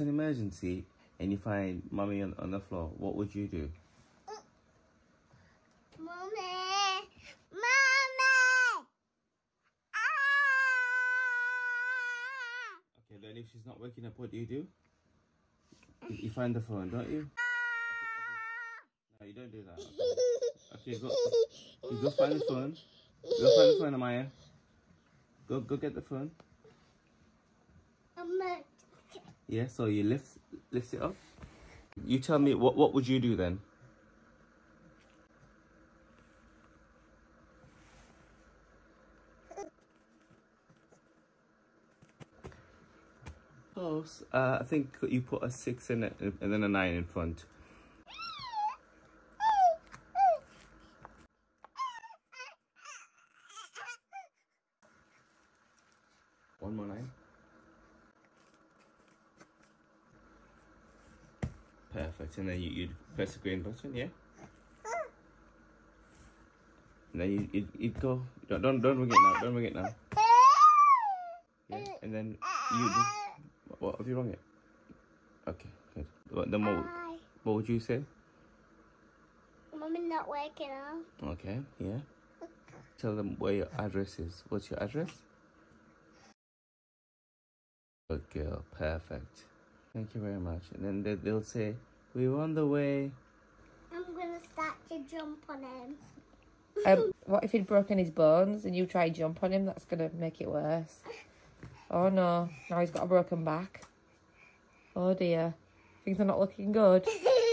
an emergency and you find mommy on, on the floor, what would you do? Mommy! Mommy! Ah! Okay, then if she's not waking up, what do you do? You, you find the phone, don't you? No, you don't do that. Okay, okay go. You go find the phone. Go find the phone, Amaya. Go, go get the phone. Mama, Yeah, so you lift, lift it up. You tell me, what, what would you do then? Close. Uh, I think you put a six in it and then a nine in front. One more nine. Perfect. And then you, you'd press the green button, yeah? And then you, you'd, you'd go. Don't, don't, don't ring it now. Don't ring it now. Yeah. And then you. What, what have you rung it? Okay, good. What, then what, what would you say? Mommy's not waking up. Okay, yeah. Tell them where your address is. What's your address? Good girl. Perfect. Thank you very much. And then they, they'll say, we're on the way. I'm gonna start to jump on him. Um, what if he'd broken his bones and you try jump on him? That's gonna make it worse. Oh no, now he's got a broken back. Oh dear, things are not looking good.